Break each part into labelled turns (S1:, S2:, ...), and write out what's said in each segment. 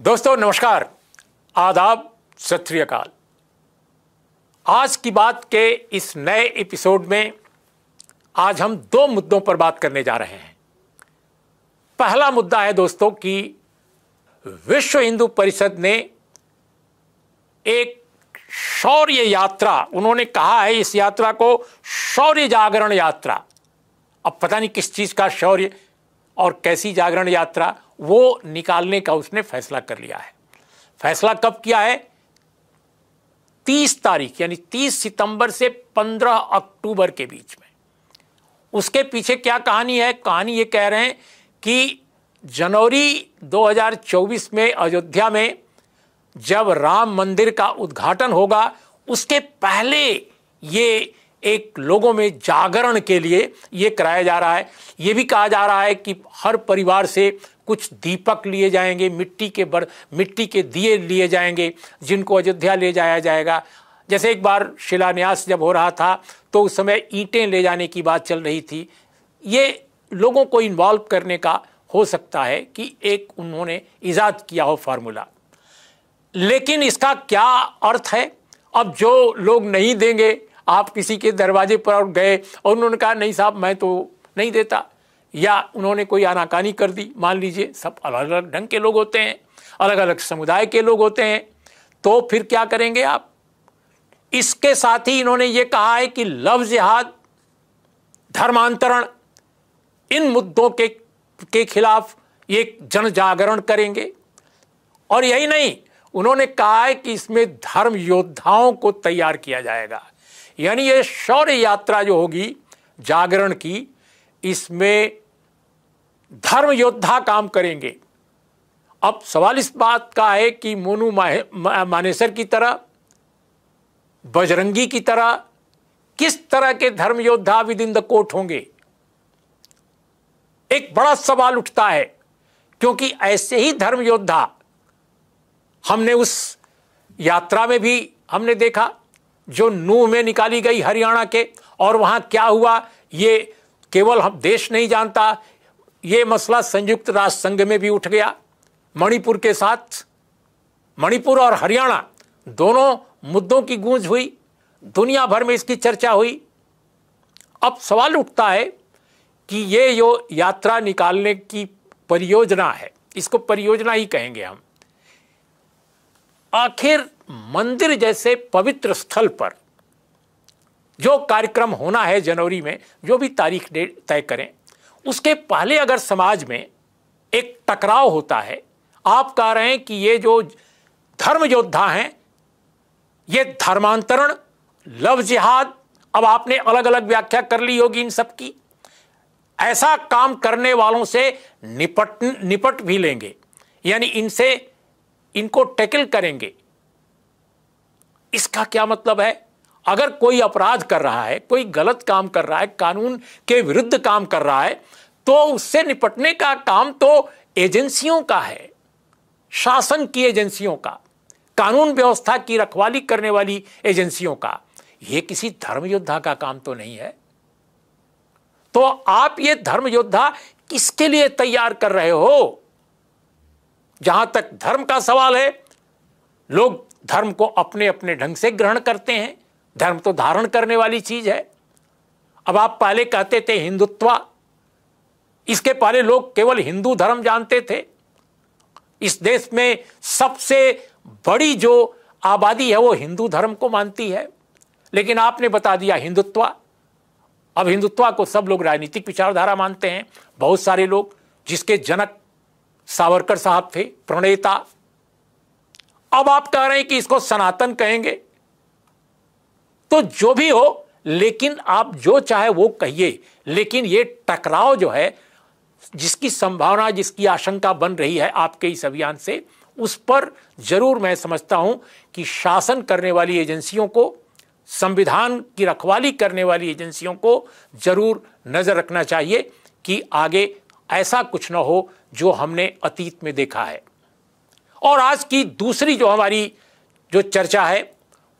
S1: दोस्तों, नमस्कार। आदाब सत श्री अकाल। आज की बात के इस नए एपिसोड में आज हम दो मुद्दों पर बात करने जा रहे हैं। पहला मुद्दा है दोस्तों कि विश्व हिंदू परिषद ने एक शौर्य यात्रा, उन्होंने कहा है इस यात्रा को शौर्य जागरण यात्रा। अब पता नहीं किस चीज़ का शौर्य और कैसी जागरण यात्रा, वो निकालने का उसने फैसला कर लिया है। फैसला कब किया है? 30 तारीख, यानी 30 सितंबर से 15 अक्टूबर के बीच में। उसके पीछे क्या कहानी है? कहानी ये कह रहे हैं कि जनवरी 2024 में अयोध्या में जब राम मंदिर का उद्घाटन होगा, उसके पहले ये एक लोगों में जागरण के लिए ये कराया जा रहा है। ये भी कहा जा रहा है कि हर परिवार से कुछ दीपक लिए जाएँगे, मिट्टी के बर मिट्टी के दिए लिए जाएँगे, जिनको अयोध्या ले जाया जाएगा। जैसे एक बार शिलान्यास जब हो रहा था तो उस समय ईंटें ले जाने की बात चल रही थी। ये लोगों को इन्वॉल्व करने का हो सकता है कि एक उन्होंने ईजाद किया हो फार्मूला लेकिन इसका क्या अर्थ है? अब जो लोग नहीं देंगे आप किसी के दरवाजे पर गए और उन्होंने कहा, नहीं साहब, मैं तो नहीं देता। या उन्होंने कोई आनाकानी कर दी। मान लीजिए, सब अलग अलग ढंग के लोग होते हैं अलग अलग समुदाय के लोग होते हैं तो फिर क्या करेंगे आप? इसके साथ ही इन्होंने ये कहा है कि लव जिहाद, धर्मांतरण, इन मुद्दों के के खिलाफ ये जन जागरण करेंगे। और यही नहीं, उन्होंने कहा है कि इसमें धर्म योद्धाओं को तैयार किया जाएगा। यानी ये शौर्य यात्रा जो होगी, जागरण की, इसमें धर्म योद्धा काम करेंगे। अब सवाल इस बात का है कि मोनू मानेसर की तरह, बजरंगी की तरह, किस तरह के धर्म योद्धा विद इन द कोर्ट होंगे? एक बड़ा सवाल उठता है, क्योंकि ऐसे ही धर्म योद्धा हमने उस यात्रा में भी हमने देखा जो नूह में निकाली गई हरियाणा के, और वहाँ क्या हुआ, ये केवल हम देश नहीं जानता, ये मसला संयुक्त राष्ट्र संघ में भी उठ गया। मणिपुर के साथ, मणिपुर और हरियाणा दोनों मुद्दों की गूंज हुई, दुनिया भर में इसकी चर्चा हुई। अब सवाल उठता है कि ये जो यात्रा निकालने की परियोजना है, इसको परियोजना ही कहेंगे हम। आखिर मंदिर जैसे पवित्र स्थल पर जो कार्यक्रम होना है जनवरी में, जो भी तारीख तय करें, उसके पहले अगर समाज में एक टकराव होता है, आप कह रहे हैं कि ये जो धर्म योद्धा हैं, ये धर्मांतरण, लव जिहाद, अब आपने अलग अलग व्याख्या कर ली होगी इन सब की। ऐसा काम करने वालों से निपट निपट भी लेंगे। यानी इनसे, इनको टैकल करेंगे। इसका क्या मतलब है? अगर कोई अपराध कर रहा है, कोई गलत काम कर रहा है, कानून के विरुद्ध काम कर रहा है तो उससे निपटने का काम तो एजेंसियों का है, शासन की एजेंसियों का, कानून व्यवस्था की रखवाली करने वाली एजेंसियों का। यह किसी धर्म योद्धा का काम तो नहीं है। तो आप ये धर्म योद्धा किसके लिए तैयार कर रहे हो? जहाँ तक धर्म का सवाल है, लोग धर्म को अपने अपने ढंग से ग्रहण करते हैं। धर्म तो धारण करने वाली चीज़ है। अब आप पहले कहते थे हिंदुत्व। इसके पहले लोग केवल हिंदू धर्म जानते थे। इस देश में सबसे बड़ी जो आबादी है वो हिंदू धर्म को मानती है। लेकिन आपने बता दिया हिंदुत्व। अब हिंदुत्व को सब लोग राजनीतिक विचारधारा मानते हैं। बहुत सारे लोग जिसके जनक सावरकर साहब थे, प्रणेता। अब आप कह रहे हैं कि इसको सनातन कहेंगे? तो जो भी हो, लेकिन आप जो चाहे वो कहिए। लेकिन ये टकराव जो है, जिसकी संभावना, जिसकी आशंका बन रही है आपके इस अभियान से, उस पर ज़रूर मैं समझता हूँ कि शासन करने वाली एजेंसियों को, संविधान की रखवाली करने वाली एजेंसियों को ज़रूर नज़र रखना चाहिए कि आगे ऐसा कुछ ना हो जो हमने अतीत में देखा है। और आज की दूसरी जो हमारी जो चर्चा है,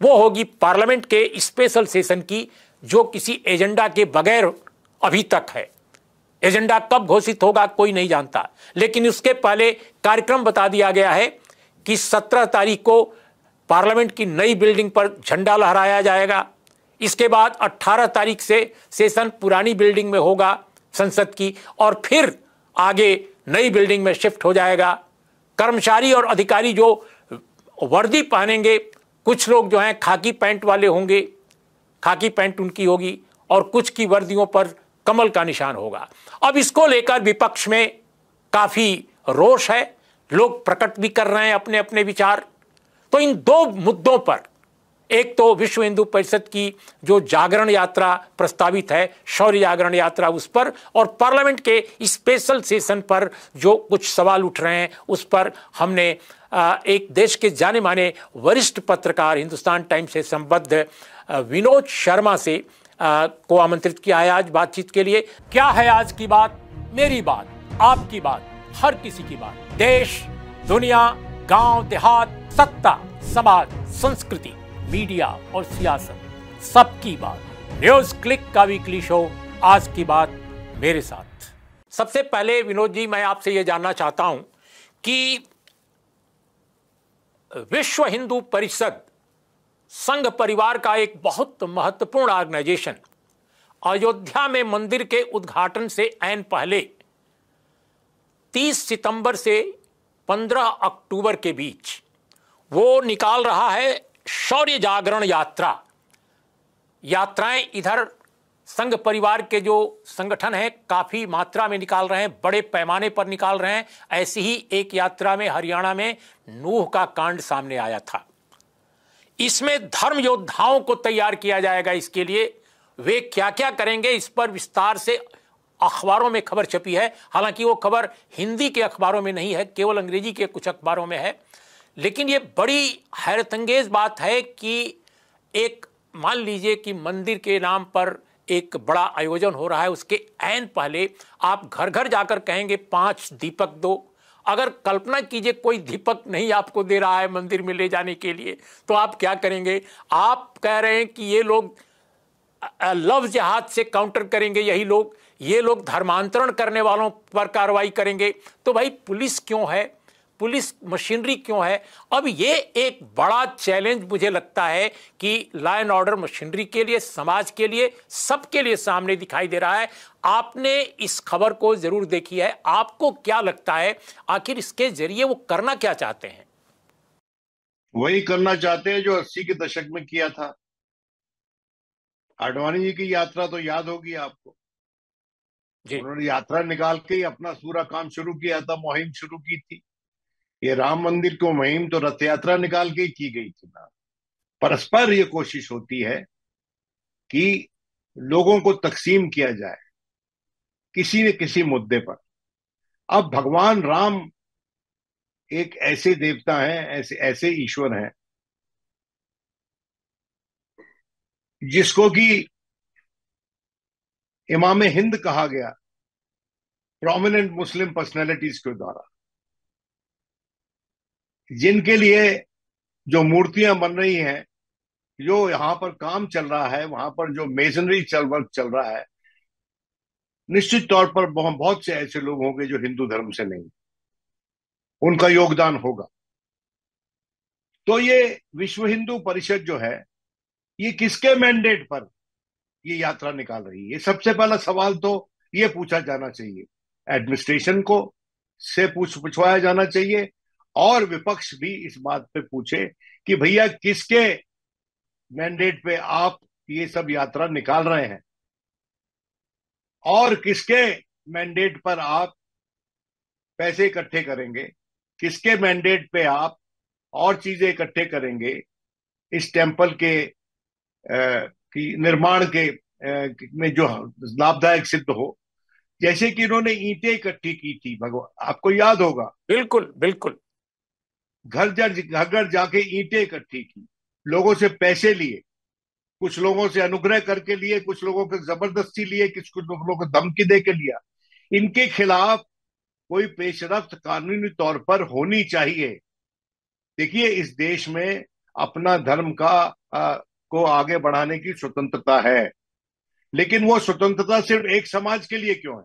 S1: वो होगी पार्लियामेंट के स्पेशल सेशन की, जो किसी एजेंडा के बगैर अभी तक है। एजेंडा कब घोषित होगा कोई नहीं जानता, लेकिन उसके पहले कार्यक्रम बता दिया गया है कि 17 तारीख को पार्लियामेंट की नई बिल्डिंग पर झंडा लहराया जाएगा। इसके बाद 18 तारीख से सेशन पुरानी बिल्डिंग में होगा संसद की, और फिर आगे नई बिल्डिंग में शिफ्ट हो जाएगा। कर्मचारी और अधिकारी जो वर्दी पहनेंगे, कुछ लोग जो हैं खाकी पैंट वाले होंगे, खाकी पैंट उनकी होगी और कुछ की वर्दियों पर कमल का निशान होगा। अब इसको लेकर विपक्ष में काफ़ी रोष है। लोग प्रकट भी कर रहे हैं अपने अपने विचार। तो इन दो मुद्दों पर एक तो विश्व हिंदू परिषद की जो जागरण यात्रा प्रस्तावित है, शौर्य जागरण यात्रा उस पर, और पार्लियामेंट के स्पेशल सेशन पर जो कुछ सवाल उठ रहे हैं, उस पर हमने एक देश के जाने माने वरिष्ठ पत्रकार, हिंदुस्तान टाइम्स से संबद्ध विनोद शर्मा से को आमंत्रित किया है आज बातचीत के लिए। क्या है आज की बात? मेरी बात, आपकी बात, हर किसी की बात। देश, दुनिया, गाँव, देहात, सत्ता, समाज, संस्कृति। मीडिया और सियासत। सबकी बात। न्यूज़ क्लिक का वीकली शो आज की बात मेरे साथ। सबसे पहले विनोद जी, मैं आपसे यह जानना चाहता हूँ कि विश्व हिंदू परिषद संघ परिवार का एक बहुत महत्वपूर्ण ऑर्गेनाइजेशन अयोध्या में मंदिर के उद्घाटन से ऐन पहले 30 सितंबर से 15 अक्टूबर के बीच वो निकाल रहा है शौर्य जागरण यात्रा। यात्राएँ इधर संघ परिवार के जो संगठन है, काफ़ी मात्रा में निकाल रहे हैं, बड़े पैमाने पर निकाल रहे हैं। ऐसी ही एक यात्रा में, हरियाणा में नूह का कांड सामने आया था। इसमें धर्म योद्धाओं को तैयार किया जाएगा इसके लिए। वे क्या क्या करेंगे, इस पर विस्तार से अखबारों में खबर छपी है। हालाँकि वो खबर हिंदी के अखबारों में नहीं है, केवल अंग्रेज़ी के कुछ अखबारों में है। लेकिन ये बड़ी हैरतंगेज बात है कि एक, मान लीजिए कि मंदिर के नाम पर एक बड़ा आयोजन हो रहा है, उसके ऐन पहले आप घर घर जाकर कहेंगे, पाँच दीपक दो। अगर कल्पना कीजिए कोई दीपक नहीं आपको दे रहा है मंदिर में ले जाने के लिए तो आप क्या करेंगे? आप कह रहे हैं कि ये लोग लव जहाज़ से काउंटर करेंगे, यही लोग, ये लोग धर्मांतरण करने वालों पर कार्रवाई करेंगे। तो भाई पुलिस क्यों है? पुलिस मशीनरी क्यों है? अब ये एक बड़ा चैलेंज मुझे लगता है कि लॉ एंड ऑर्डर मशीनरी के लिए समाज के लिए सबके लिए सामने दिखाई दे रहा है। आपने इस खबर को ज़रूर देखी है। आपको क्या लगता है आखिर इसके ज़रिए वो करना क्या चाहते हैं?
S2: वही करना चाहते हैं जो अस्सी के दशक में किया था। आडवाणी जी की यात्रा तो याद होगी आपको। उन्होंने यात्रा निकाल के ही अपना पूरा काम शुरू किया था मुहिम शुरू की थी। ये राम मंदिर को मुहिम तो रथ यात्रा निकाल के की गई थी ना। परस्पर ये कोशिश होती है कि लोगों को तकसीम किया जाए किसी न किसी मुद्दे पर। अब भगवान राम एक ऐसे देवता हैं, ऐसे ऐसे ईश्वर हैं, जिसको कि इमाम हिंद कहा गया प्रोमिनेंट मुस्लिम पर्सनैलिटीज के द्वारा। जिनके लिए जो मूर्तियाँ बन रही हैं, जो यहाँ पर काम चल रहा है, वहाँ पर जो मेजनरी चल वर्क चल रहा है, निश्चित तौर पर बहुत से ऐसे लोग होंगे जो हिंदू धर्म से नहीं। उनका योगदान होगा। तो ये विश्व हिंदू परिषद जो है, ये किसके मैंडेट पर ये यात्रा निकाल रही है? सबसे पहला सवाल तो ये पूछा जाना चाहिए। एडमिनिस्ट्रेशन को से पूछ, पूछवाया जाना चाहिए। और विपक्ष भी इस बात पे पूछे कि भैया किसके मैंडेट पे आप ये सब यात्रा निकाल रहे हैं? और किसके मैंडेट पर आप पैसे इकट्ठे करेंगे? किसके मैंडेट पे आप और चीज़ें इकट्ठे करेंगे? इस टेंपल के की निर्माण के आ, में जो लाभदायक सिद्ध हो। जैसे कि इन्होंने ईंटें इकट्ठी की थी भगवान आपको याद होगा।
S1: बिल्कुल बिल्कुल।
S2: घर घर घर जाके ईंटें इकट्ठी की लोगों से पैसे लिए कुछ लोगों से अनुग्रह करके लिए कुछ लोगों को ज़बरदस्ती लिए कुछ कुछ लोगों को धमकी दे के लिया। इनके खिलाफ कोई पेशरफ्त कानूनी तौर पर होनी चाहिए। देखिए इस देश में अपना धर्म का आ, को आगे बढ़ाने की स्वतंत्रता है। लेकिन वो स्वतंत्रता सिर्फ़ एक समाज के लिए क्यों है?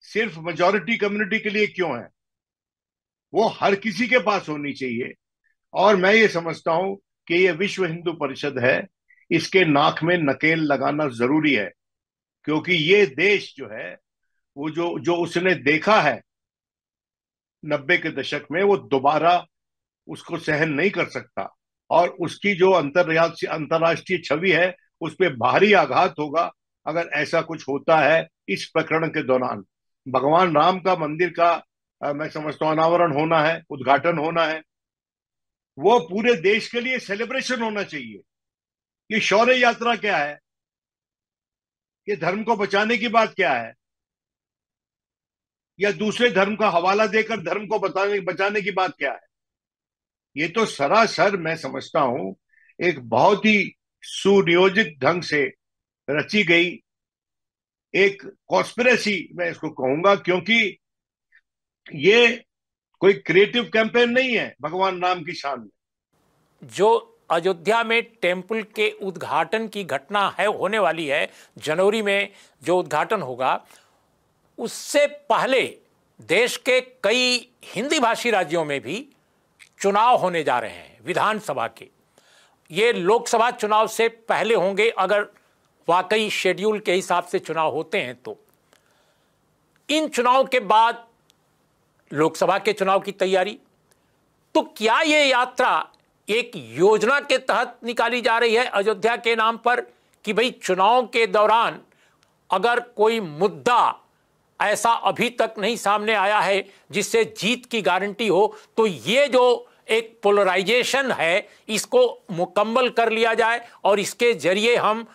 S2: सिर्फ़ मेजोरिटी कम्युनिटी के लिए क्यों है? वो हर किसी के पास होनी चाहिए। और मैं ये समझता हूँ कि ये विश्व हिंदू परिषद है, इसके नाक में नकेल लगाना ज़रूरी है, क्योंकि ये देश जो है, वो जो जो उसने देखा है नब्बे के दशक में, वो दोबारा उसको सहन नहीं कर सकता। और उसकी जो अंतरराष्ट्रीय छवि है, उस पर भारी आघात होगा, अगर ऐसा कुछ होता है इस प्रकरण के दौरान। भगवान राम का मंदिर का मैं समझता हूँ, अनावरण होना है, उद्घाटन होना है। वो पूरे देश के लिए सेलिब्रेशन होना चाहिए। ये शौर्य यात्रा क्या है? ये धर्म को बचाने की बात क्या है? या दूसरे धर्म का हवाला देकर धर्म को बताने, बचाने की बात क्या है? ये तो सरासर मैं समझता हूँ, एक बहुत ही सुनियोजित ढंग से रची गई, एक कॉन्स्पिरेसी मैं इसको कहूँगा, क्योंकि ये कोई क्रिएटिव कैंपेन नहीं है, भगवान राम की शान में।
S1: जो अयोध्या में टेंपल के उद्घाटन की घटना है, होने वाली है, जनवरी में जो उद्घाटन होगा, उससे पहले देश के कई हिंदी भाषी राज्यों में भी चुनाव होने जा रहे हैं, विधानसभा के। ये लोकसभा चुनाव से पहले होंगे, अगर वाकई शेड्यूल के हिसाब से चुनाव होते हैं तो। इन चुनाव के बाद लोकसभा के चुनाव की तैयारी। तो क्या ये यात्रा एक योजना के तहत निकाली जा रही है अयोध्या के नाम पर कि भाई चुनाव के दौरान अगर कोई मुद्दा ऐसा अभी तक नहीं सामने आया है जिससे जीत की गारंटी हो तो ये जो एक पोलराइजेशन है, इसको मुकम्मल कर लिया जाए और इसके ज़रिए हम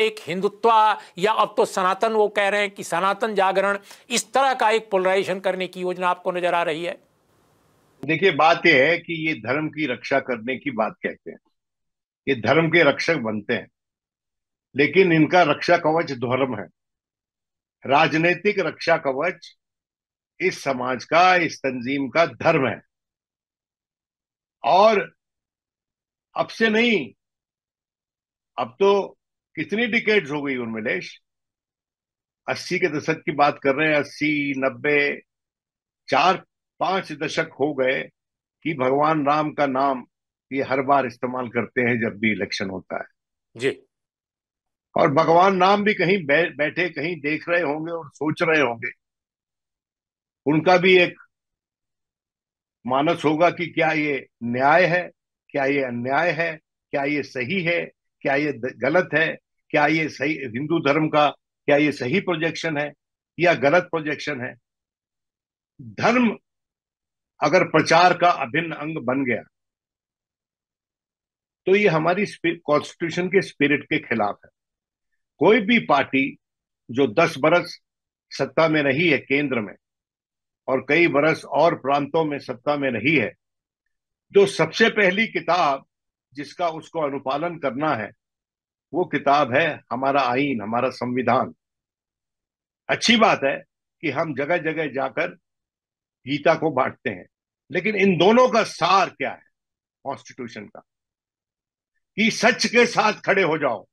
S1: एक हिंदुत्व या अब तो सनातन वो कह रहे हैं कि सनातन जागरण, इस तरह का एक पोलराइजेशन करने की योजना आपको नज़र आ रही है?
S2: देखिए, बात यह है कि ये धर्म की रक्षा करने की बात कहते हैं। ये धर्म के रक्षक बनते हैं। लेकिन इनका रक्षा कवच धर्म है। राजनीतिक रक्षा कवच इस समाज का, इस तंजीम का धर्म है। और अब से नहीं अब तो कितनी डिकेड्स हो गई उनमें देश? अस्सी के दशक की बात कर रहे हैं अस्सी नब्बे चार पाँच दशक हो गए कि भगवान राम का नाम ये हर बार इस्तेमाल करते हैं जब भी इलेक्शन होता है।
S1: जी।
S2: और भगवान राम भी कहीं बै, बैठे कहीं देख रहे होंगे और सोच रहे होंगे। उनका भी एक मानस होगा कि क्या ये न्याय है, क्या ये अन्याय है, क्या ये सही है, क्या ये गलत है, क्या ये सही, हिंदू धर्म का, क्या ये सही प्रोजेक्शन है या गलत प्रोजेक्शन है? धर्म अगर प्रचार का अभिन्न अंग बन गया तो ये हमारी कॉन्स्टिट्यूशन के स्पिरिट के खिलाफ है। कोई भी पार्टी जो दस बरस सत्ता में रही है केंद्र में और कई बरस और प्रांतों में सत्ता में रही है, जो सबसे पहली किताब जिसका उसको अनुपालन करना है, वो किताब है हमारा आईन, हमारा संविधान। अच्छी बात है कि हम जगह जगह जाकर गीता को बांटते हैं, लेकिन इन दोनों का सार क्या है कॉन्स्टिट्यूशन का? कि सच के साथ खड़े हो जाओ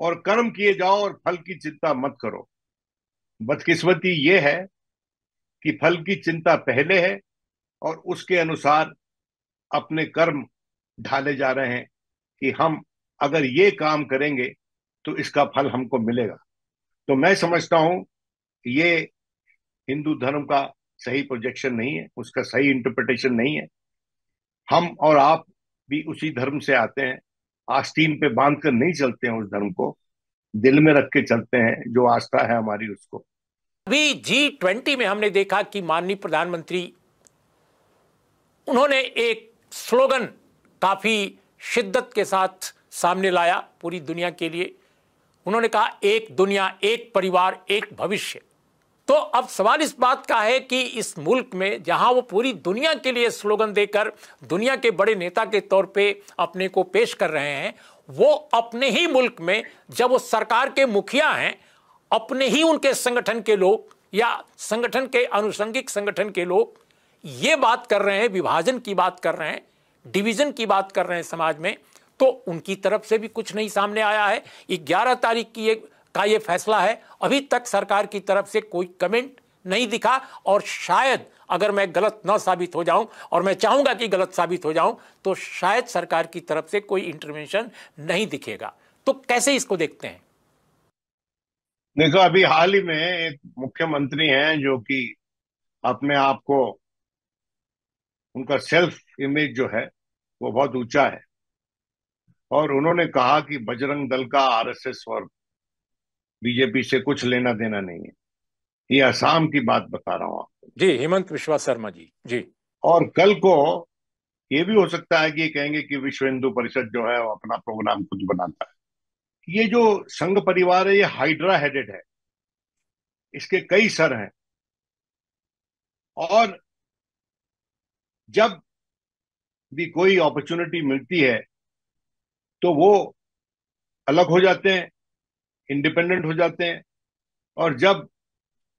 S2: और कर्म किए जाओ और फल की चिंता मत करो। बदकिस्मती ये है कि फल की चिंता पहले है और उसके अनुसार अपने कर्म ढाले जा रहे हैं कि हम अगर ये काम करेंगे तो इसका फल हमको मिलेगा। तो मैं समझता हूँ ये हिंदू धर्म का सही प्रोजेक्शन नहीं है, उसका सही इंटरप्रिटेशन नहीं है। हम और आप भी उसी धर्म से आते हैं, आस्तीन पे बाँध कर नहीं चलते हैं उस धर्म को, दिल में रख के चलते हैं, जो आस्था है हमारी उसको।
S1: अभी जी ट्वेंटी में हमने देखा कि माननीय प्रधानमंत्री, उन्होंने एक स्लोगन काफ़ी शिद्दत के साथ सामने लाया पूरी दुनिया के लिए। उन्होंने कहा, एक दुनिया, एक परिवार, एक भविष्य। तो अब सवाल इस बात का है कि इस मुल्क में जहाँ वो पूरी दुनिया के लिए स्लोगन देकर दुनिया के बड़े नेता के तौर पे अपने को पेश कर रहे हैं, वो अपने ही मुल्क में जब वो सरकार के मुखिया हैं अपने ही उनके संगठन के लोग या संगठन के अनुसंगिक संगठन के लोग ये बात कर रहे हैं, विभाजन की बात कर रहे हैं, डिवीज़न की बात कर रहे हैं समाज में तो उनकी तरफ़ से भी कुछ नहीं सामने आया है। ग्यारह तारीख की एक का ये फैसला है। अभी तक सरकार की तरफ़ से कोई कमेंट नहीं दिखा और शायद अगर मैं गलत न साबित हो जाऊँ और मैं चाहूँगा कि गलत साबित हो जाऊँ तो शायद सरकार की तरफ़ से कोई इंटरवेंशन नहीं दिखेगा। तो कैसे इसको देखते हैं?
S2: देखो अभी हाल ही में एक मुख्यमंत्री हैं जो कि अपने आप को उनका सेल्फ इमेज जो है वो बहुत ऊँचा है। और उन्होंने कहा कि बजरंग दल का आरएसएस और बीजेपी से कुछ लेना देना नहीं है। ये असम की बात बता रहा हूँ आपको।
S1: जी हेमंत विश्वा शर्मा जी जी।
S2: और कल को ये भी हो सकता है कि कहेंगे कि विश्व हिंदू परिषद जो है वो अपना प्रोग्राम खुद बनाता है। ये जो संघ परिवार है ये हाइड्रा हेडेड है। इसके कई सर हैं। और जब भी कोई अपॉर्चुनिटी मिलती है तो वो अलग हो जाते हैं इंडिपेंडेंट हो जाते हैं। और जब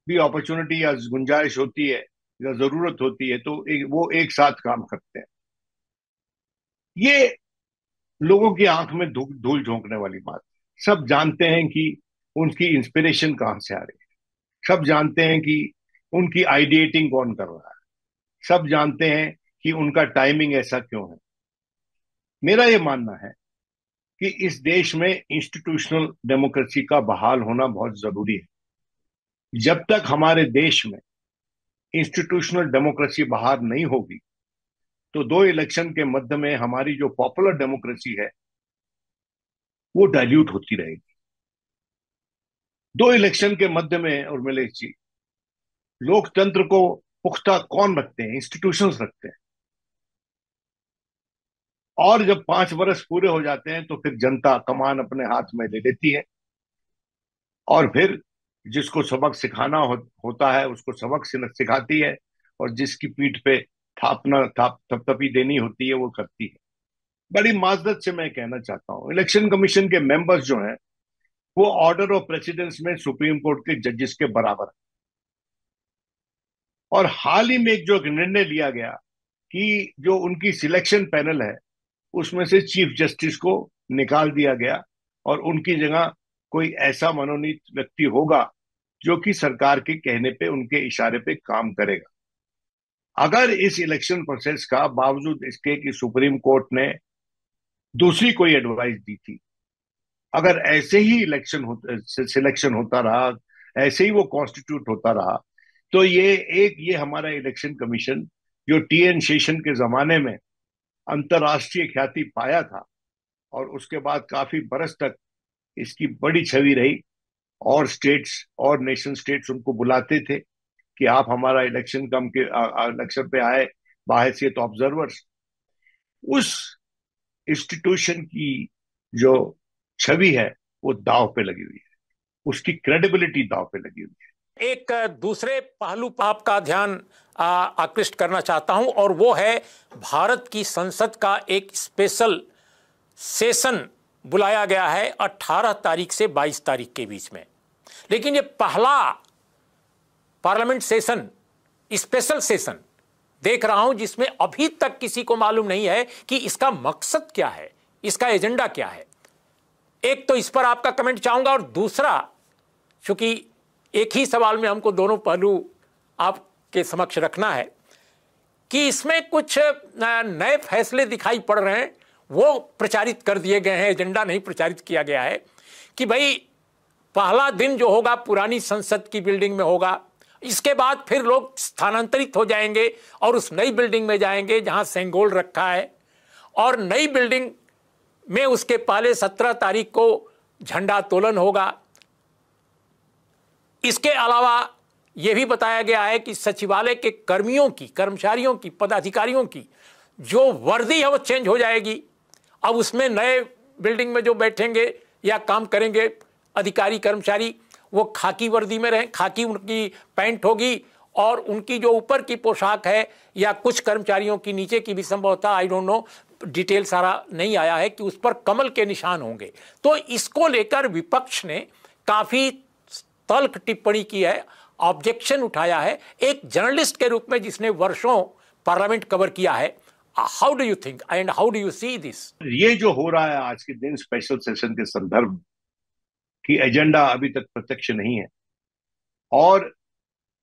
S2: भी अपॉर्चुनिटी या गुंजाइश होती है या ज़रूरत होती है तो एक, वो एक साथ काम करते हैं। ये लोगों की आँख में धूल झोंकने वाली बात। सब जानते हैं कि उनकी इंस्पिरेशन कहाँ से आ रही है। सब जानते हैं कि उनकी आइडिएटिंग कौन कर रहा है। सब जानते हैं कि उनका टाइमिंग ऐसा क्यों है। मेरा ये मानना है कि इस देश में इंस्टीट्यूशनल डेमोक्रेसी का बहाल होना बहुत ज़रूरी है। जब तक हमारे देश में इंस्टीट्यूशनल डेमोक्रेसी बहाल नहीं होगी तो दो इलेक्शन के मध्य में हमारी जो पॉपुलर डेमोक्रेसी है वो डाइल्यूट होती रहेगी। दो इलेक्शन के मध्य में और मिले जी लोकतंत्र को पुख्ता कौन रखते हैं? इंस्टीट्यूशन रखते हैं। और जब पाँच वर्ष पूरे हो जाते हैं तो फिर जनता कमान अपने हाथ में ले लेती है। और फिर जिसको सबक सिखाना हो, होता है उसको सबक सिखाती है। और जिसकी पीठ पे थापना थाप थपथपी देनी होती है वो करती है। बड़ी माजरत से मैं कहना चाहता हूँ। इलेक्शन कमीशन के मेंबर्स जो हैं, वो ऑर्डर ऑफ़ प्रेसिडेंस में सुप्रीम कोर्ट के जजेस के बराबर है। और हाल ही में एक जो निर्णय लिया गया कि जो उनकी सिलेक्शन पैनल है, उसमें से चीफ जस्टिस को निकाल दिया गया और उनकी जगह कोई ऐसा मनोनीत व्यक्ति होगा जो कि सरकार के कहने पे, उनके इशारे पे काम करेगा। अगर इस इलेक्शन प्रोसेस का बावजूद इसके कि सुप्रीम कोर्ट ने दूसरी कोई एडवाइस दी थी। अगर ऐसे ही इलेक्शन सिलेक्शन होता रहा, ऐसे ही वो कॉन्स्टिट्यूट होता रहा तो ये एक, ये हमारा इलेक्शन कमीशन जो टी एन शेषन के जमाने में अंतर्राष्ट्रीय ख्याति पाया था और उसके बाद काफ़ी बरस तक इसकी बड़ी छवि रही और स्टेट्स और नेशन स्टेट्स उनको बुलाते थे कि आप हमारा इलेक्शन कम के इलेक्शन पे आए, बाहर से तो ऑब्जर्वर्स उस इंस्टीट्यूशन की जो छवि है, वो दाव पे लगी हुई है। उसकी क्रेडिबिलिटी दाव पे लगी हुई है।
S1: एक दूसरे पहलू पाप का ध्यान आकृष्ट करना चाहता हूँ, और वो है भारत की संसद का एक स्पेशल सेशन बुलाया गया है 18 तारीख से 22 तारीख के बीच में। लेकिन ये पहला पार्लियामेंट सेशन स्पेशल सेशन देख रहा हूँ जिसमें अभी तक किसी को मालूम नहीं है कि इसका मकसद क्या है, इसका एजेंडा क्या है। एक तो इस पर आपका कमेंट चाहूँगा और दूसरा, चूँकि एक ही सवाल में हमको दोनों पहलू आपके समक्ष रखना है, कि इसमें कुछ नए फैसले दिखाई पड़ रहे हैं, वो प्रचारित कर दिए गए हैं, एजेंडा नहीं प्रचारित किया गया है, कि भाई पहला दिन जो होगा, पुरानी संसद की बिल्डिंग में होगा इसके बाद फिर लोग स्थानांतरित हो जाएँगे और उस नई बिल्डिंग में जाएँगे जहाँ सेंगोल रखा है। और नई बिल्डिंग में उसके पहले सत्रह तारीख को झंडा तोलन होगा। इसके अलावा यह भी बताया गया है कि सचिवालय के कर्मियों की, कर्मचारियों की, पदाधिकारियों की जो वर्दी है वो चेंज हो जाएगी। अब उसमें नए बिल्डिंग में जो बैठेंगे या काम करेंगे अधिकारी, कर्मचारी वो खाकी वर्दी में रहें, खाकी उनकी पैंट होगी और उनकी जो ऊपर की पोशाक है या कुछ कर्मचारियों की नीचे की भी संभवतः आई डोंट नो डिटेल सारा नहीं आया है कि उस पर कमल के निशान होंगे। तो इसको लेकर विपक्ष ने काफ़ी तल्ख टिप्पणी की है ऑब्जेक्शन उठाया है। एक जर्नलिस्ट के रूप में जिसने वर्षों पार्लियामेंट कवर किया है how do you think and how do you see this
S2: ये जो हो रहा है आज के दिन स्पेशल सेशन के संदर्भ कि एजेंडा अभी तक प्रत्यक्ष नहीं है। और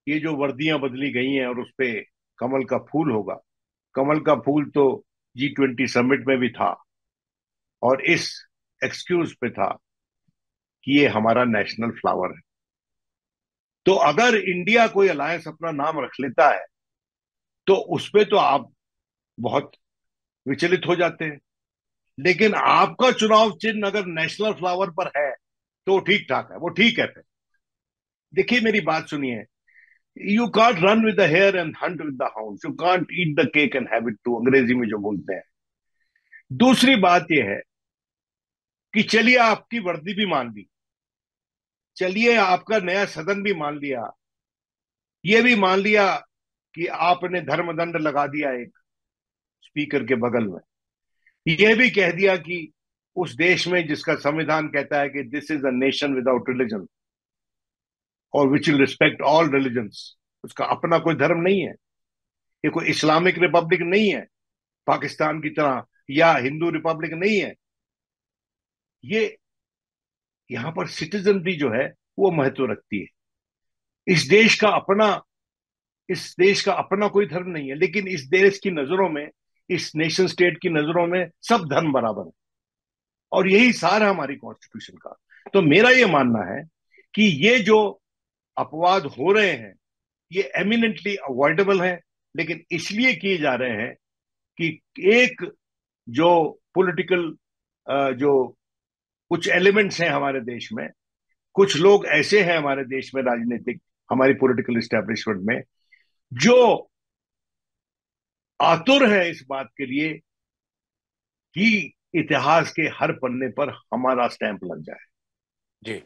S2: ये जो वर्दियाँ बदली गई हैं और उस पर कमल का फूल होगा, कमल का फूल तो जी ट्वेंटी समिट में भी था और इस एक्सक्यूज पे था कि ये हमारा नेशनल फ्लावर है। तो अगर इंडिया कोई अलायंस अपना नाम रख लेता है तो उस पर तो आप बहुत विचलित हो जाते हैं। लेकिन आपका चुनाव चिन्ह अगर नेशनल फ्लावर पर है तो ठीक ठाक है, वो ठीक है फिर। देखिए मेरी बात सुनिए you can't run with the hare and hunt with the you can't eat the cake and have it too अंग्रेज़ी में जो बोलते हैं। दूसरी बात यह है कि चलिए आपकी वर्दी भी मान ली, चलिए आपका नया सदन भी मान लिया, ये भी मान लिया कि आपने धर्मदंड लगा दिया एक स्पीकर के बगल में। यह भी कह दिया कि उस देश में जिसका संविधान कहता है कि this is a nation without religion और which will respect all religion उसका अपना कोई धर्म नहीं है। ये कोई इस्लामिक रिपब्लिक नहीं है। पाकिस्तान की तरह या हिंदू रिपब्लिक नहीं है। ये यहाँ पर सिटीजन भी जो है, वो महत्व रखती है। इस देश का अपना, इस देश का अपना कोई धर्म नहीं है, लेकिन इस देश की नज़रों में, इस नेशन स्टेट की नज़रों में सब धर्म बराबर है। और यही सार है हमारी कॉन्स्टिट्यूशन का। तो मेरा ये मानना है कि ये जो अपवाद हो रहे हैं, ये एमिनेंटली अवॉइडेबल है, लेकिन इसलिए किए जा रहे हैं कि एक जो पॉलिटिकल जो कुछ एलिमेंट्स हैं हमारे देश में, कुछ लोग ऐसे हैं हमारे देश में राजनीतिक, हमारी पॉलिटिकल इस्टेब्लिशमेंट में, जो आतुर है इस बात के लिए कि इतिहास के हर पन्ने पर हमारा स्टैंप लग जाए।
S1: जी।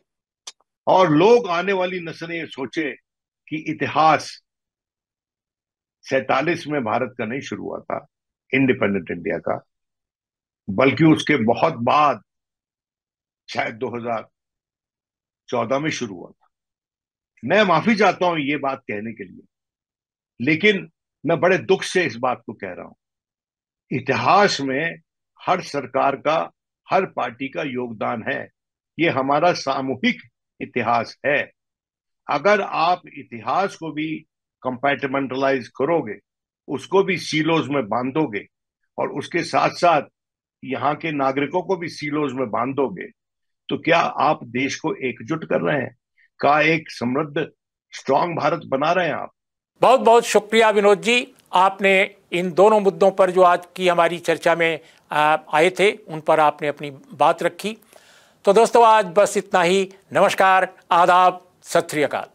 S2: और लोग आने वाली नस्लें सोचे कि इतिहास सैतालीस में भारत का नहीं शुरू हुआ था इंडिपेंडेंट इंडिया का बल्कि उसके बहुत बाद शायद 2014 में शुरू हुआ था। मैं माफ़ी चाहता हूँ ये बात कहने के लिए लेकिन मैं बड़े दुख से इस बात को कह रहा हूँ। इतिहास में हर सरकार का, हर पार्टी का योगदान है। ये हमारा सामूहिक इतिहास है। अगर आप इतिहास को भी कंपैटिमेंटलाइज करोगे, उसको भी सीलोज में बांधोगे और उसके साथ साथ यहाँ के नागरिकों को भी सीलोज में बांधोगे तो क्या आप देश को एकजुट कर रहे हैं? का एक समृद्ध स्ट्रांग भारत बना रहे हैं आप?
S1: बहुत बहुत शुक्रिया विनोद जी। आपने इन दोनों मुद्दों पर जो आज की हमारी चर्चा में आए थे, उन पर आपने अपनी बात रखी। तो दोस्तों, आज बस इतना ही। नमस्कार, आदाब, सत श्री अकाल।